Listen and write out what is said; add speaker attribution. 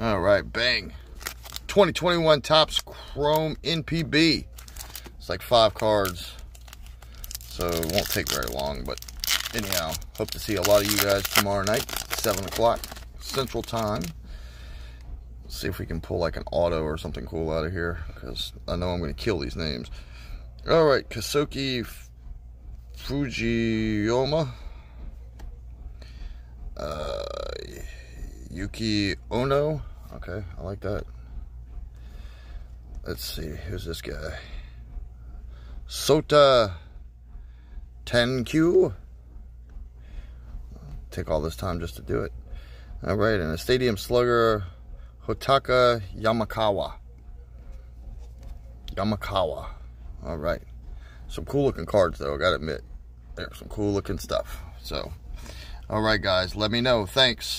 Speaker 1: All right, bang. 2021 Topps Chrome NPB. It's like five cards, so it won't take very long. But anyhow, hope to see a lot of you guys tomorrow night, 7 o'clock Central Time. see if we can pull like an auto or something cool out of here, because I know I'm going to kill these names. All right, Kasoki Fujiyama. Uh, Yuki Ono. Okay, I like that. Let's see, who's this guy? Sota Tenku. Take all this time just to do it. All right, and a stadium slugger, Hotaka Yamakawa. Yamakawa. All right. Some cool looking cards, though, I gotta admit. There's some cool looking stuff. So, all right, guys, let me know. Thanks.